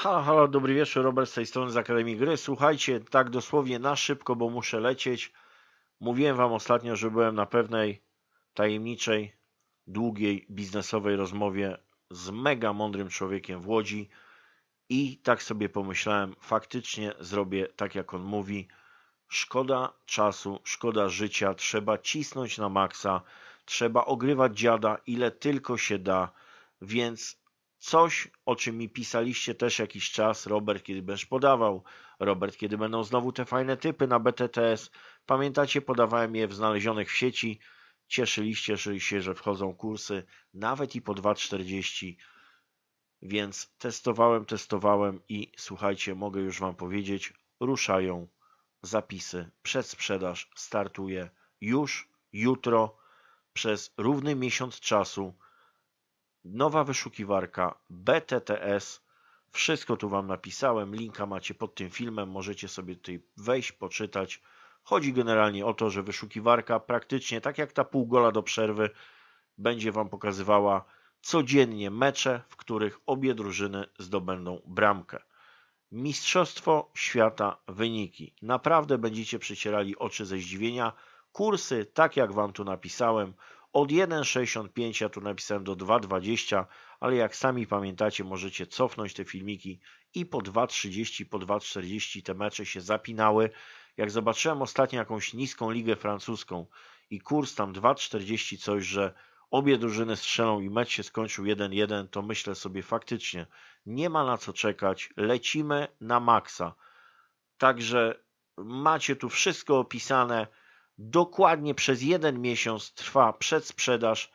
Halo, halo, dobry wieczór, Robert z tej strony z Akademii Gry. Słuchajcie, tak dosłownie na szybko, bo muszę lecieć. Mówiłem wam ostatnio, że byłem na pewnej tajemniczej, długiej, biznesowej rozmowie z mega mądrym człowiekiem w Łodzi i tak sobie pomyślałem, faktycznie zrobię tak jak on mówi. Szkoda czasu, szkoda życia, trzeba cisnąć na maksa, trzeba ogrywać dziada ile tylko się da, więc coś, o czym mi pisaliście też jakiś czas, Robert, kiedy będziesz podawał, Robert, kiedy będą znowu te fajne typy na BTTS. Pamiętacie, podawałem je w znalezionych w sieci. Cieszyliście się, że wchodzą kursy, nawet i po 2,40. Więc testowałem, testowałem i słuchajcie, mogę już Wam powiedzieć, ruszają zapisy. Przedsprzedaż startuje już jutro przez równy miesiąc czasu nowa wyszukiwarka BTTS. Wszystko tu Wam napisałem, linka macie pod tym filmem, możecie sobie tutaj wejść, poczytać. Chodzi generalnie o to, że wyszukiwarka praktycznie tak jak ta pół gola do przerwy będzie Wam pokazywała codziennie mecze, w których obie drużyny zdobędą bramkę. Mistrzostwo świata wyniki. Naprawdę będziecie przycierali oczy ze zdziwienia. Kursy, tak jak Wam tu napisałem, od 1,65 ja tu napisałem do 2,20, ale jak sami pamiętacie, możecie cofnąć te filmiki i po 2,30, po 2,40 te mecze się zapinały. Jak zobaczyłem ostatnio jakąś niską ligę francuską i kurs tam 2,40 coś, że obie drużyny strzelą i mecz się skończył 1-1, to myślę sobie faktycznie, nie ma na co czekać, lecimy na maksa. Także macie tu wszystko opisane, Dokładnie przez jeden miesiąc trwa przedsprzedaż.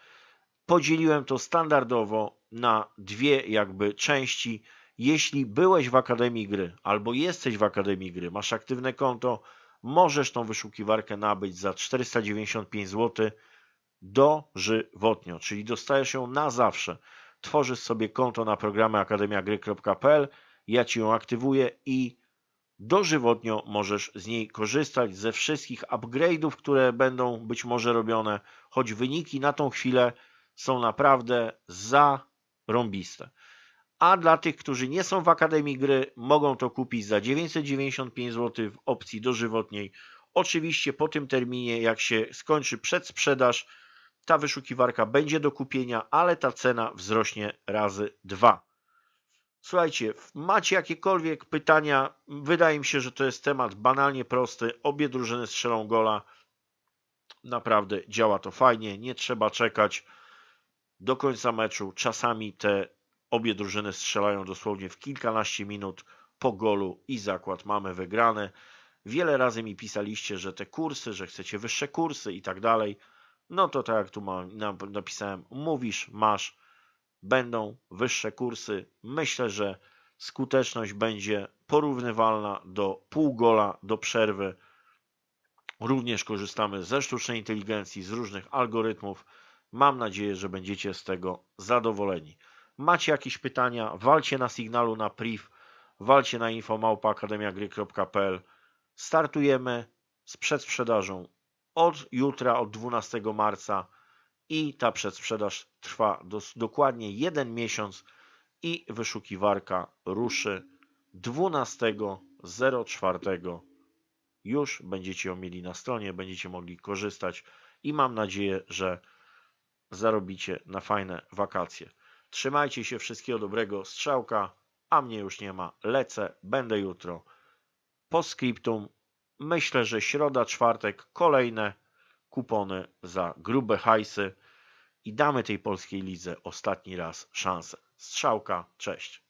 Podzieliłem to standardowo na dwie jakby części. Jeśli byłeś w Akademii Gry albo jesteś w Akademii Gry, masz aktywne konto, możesz tą wyszukiwarkę nabyć za 495 zł dożywotnio, czyli dostajesz ją na zawsze. Tworzysz sobie konto na programie akademiagry.pl, ja Ci ją aktywuję i dożywotnio możesz z niej korzystać ze wszystkich upgrade'ów, które będą być może robione, choć wyniki na tą chwilę są naprawdę zarąbiste. A dla tych, którzy nie są w Akademii Gry, mogą to kupić za 995 zł w opcji dożywotniej. Oczywiście po tym terminie, jak się skończy przedsprzedaż, ta wyszukiwarka będzie do kupienia, ale ta cena wzrośnie razy dwa. Słuchajcie, macie jakiekolwiek pytania? Wydaje mi się, że to jest temat banalnie prosty. Obie drużyny strzelą gola. Naprawdę działa to fajnie. Nie trzeba czekać do końca meczu. Czasami te obie drużyny strzelają dosłownie w kilkanaście minut po golu i zakład mamy wygrany. Wiele razy mi pisaliście, że te kursy, że chcecie wyższe kursy i tak dalej. No to tak jak tu napisałem, mówisz, masz będą wyższe kursy. Myślę, że skuteczność będzie porównywalna do pół gola do przerwy. Również korzystamy ze sztucznej inteligencji, z różnych algorytmów. Mam nadzieję, że będziecie z tego zadowoleni. Macie jakieś pytania? Walcie na sygnalu na priv, walcie na infomałpa.akademiagry.pl. Startujemy z przedsprzedażą od jutra, od 12 marca i ta przedsprzedaż trwa dos, dokładnie jeden miesiąc i wyszukiwarka ruszy 12.04. Już będziecie ją mieli na stronie, będziecie mogli korzystać i mam nadzieję, że zarobicie na fajne wakacje. Trzymajcie się, wszystkiego dobrego, strzałka, a mnie już nie ma, lecę, będę jutro. Po skryptum, myślę, że środa, czwartek, kolejne kupony za grube hajsy i damy tej polskiej lidze ostatni raz szansę. Strzałka, cześć.